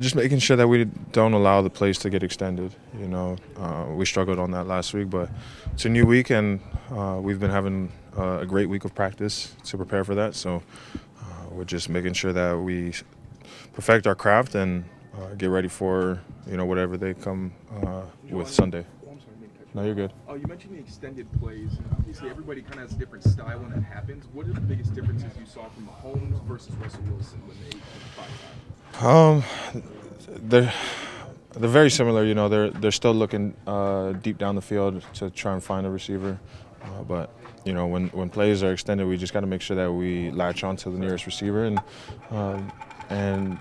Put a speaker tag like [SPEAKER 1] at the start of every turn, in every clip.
[SPEAKER 1] Just making sure that we don't allow the plays to get extended. You know, uh, we struggled on that last week, but it's a new week, and uh, we've been having uh, a great week of practice to prepare for that. So uh, we're just making sure that we perfect our craft and uh, get ready for you know whatever they come uh, with Sunday. No, you're good.
[SPEAKER 2] Oh, you mentioned the extended plays. Obviously, everybody kind of has a different style when that happens. What are the biggest differences you saw from Mahomes versus Russell Wilson when they five
[SPEAKER 1] Um, they're they're very similar. You know, they're they're still looking uh, deep down the field to try and find a receiver, uh, but you know when when plays are extended, we just got to make sure that we latch on to the nearest receiver and um, and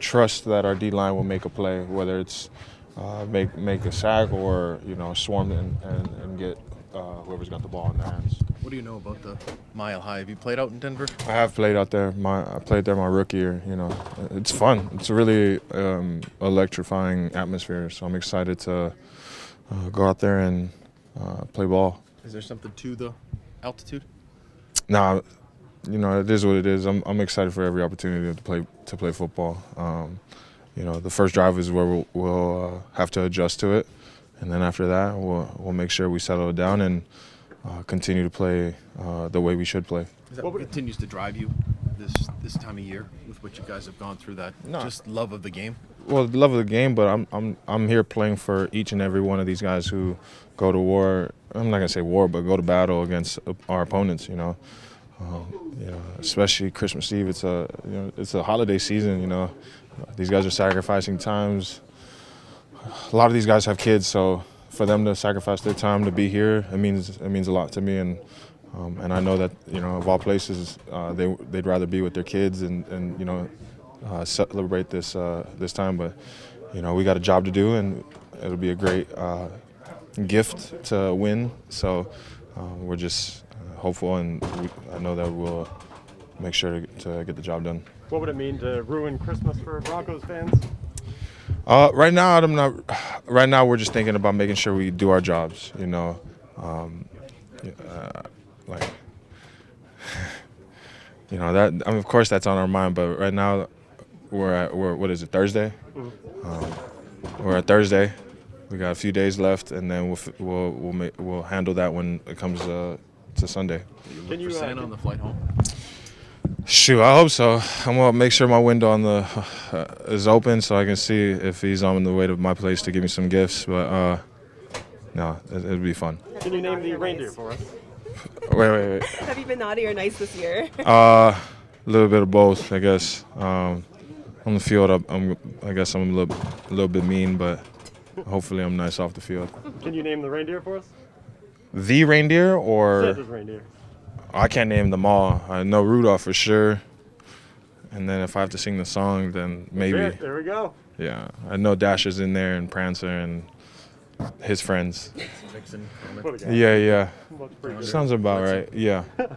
[SPEAKER 1] trust that our D line will make a play, whether it's uh, make make a sack or you know swarm and, and, and get uh, whoever's got the ball in their hands.
[SPEAKER 3] What do you know about the Mile High? Have you played out in Denver?
[SPEAKER 1] I have played out there. My I played there my rookie year. You know, it's fun. It's a really um, electrifying atmosphere. So I'm excited to uh, go out there and uh, play ball.
[SPEAKER 3] Is there something to the altitude?
[SPEAKER 1] Now, you know, it is what it is. I'm I'm excited for every opportunity to play to play football. Um, you know, the first drive is where we'll, we'll uh, have to adjust to it, and then after that, we'll we'll make sure we settle it down and uh, continue to play uh, the way we should play.
[SPEAKER 3] Is that what continues to drive you this this time of year with what you guys have gone through? That
[SPEAKER 1] No.
[SPEAKER 3] just love of the game.
[SPEAKER 1] well, love of the game, but I'm I'm I'm here playing for each and every one of these guys who go to war. I'm not gonna say war, but go to battle against our opponents. You know, um, you know, especially Christmas Eve. It's a you know it's a holiday season. You know, these guys are sacrificing times. A lot of these guys have kids, so for them to sacrifice their time to be here, it means it means a lot to me, and um, and I know that you know of all places, uh, they they'd rather be with their kids and and you know uh, celebrate this uh, this time. But you know we got a job to do, and it'll be a great uh, gift to win. So uh, we're just uh, hopeful, and we, I know that we'll make sure to, to get the job done.
[SPEAKER 4] What would it mean to ruin Christmas for Broncos fans?
[SPEAKER 1] Uh, right now, I'm not. Right now, we're just thinking about making sure we do our jobs. You know, um, uh, like, you know that. I mean, of course, that's on our mind. But right now, we're at we're what is it Thursday? Um, we're at Thursday. We got a few days left, and then we'll f- we'll we'll, make, we'll handle that when it comes uh, to Sunday.
[SPEAKER 4] Can
[SPEAKER 3] look
[SPEAKER 4] you,
[SPEAKER 3] for
[SPEAKER 4] uh,
[SPEAKER 3] on the flight home?
[SPEAKER 1] Shoot, I hope so. I'm gonna make sure my window on the uh, is open so I can see if he's on the way to my place to give me some gifts. But uh, no, it, it'd be fun.
[SPEAKER 4] Can you name the reindeer for us?
[SPEAKER 1] Wait, wait, wait.
[SPEAKER 5] Have you been naughty or nice this year?
[SPEAKER 1] Uh, a little bit of both, I guess. Um, on the field, I'm, I'm, I guess I'm a little, a little bit mean, but hopefully I'm nice off the field.
[SPEAKER 4] Can you name the reindeer for us?
[SPEAKER 1] The reindeer, or
[SPEAKER 4] Santa's reindeer.
[SPEAKER 1] I can't name them all. I know Rudolph for sure. And then if I have to sing the song, then maybe.
[SPEAKER 4] There, there we go.
[SPEAKER 1] Yeah, I know Dasher's in there and Prancer and his friends.
[SPEAKER 3] Vixen,
[SPEAKER 4] What
[SPEAKER 3] Comet,
[SPEAKER 4] a guy.
[SPEAKER 1] Yeah, yeah.
[SPEAKER 4] Looks pretty good.
[SPEAKER 1] Sounds about right. Yeah.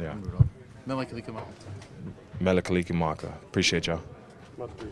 [SPEAKER 1] Yeah.
[SPEAKER 3] Rudolph. Mel, like, come on.
[SPEAKER 1] Mele Kalikimaka. Appreciate y'all.
[SPEAKER 4] Must be.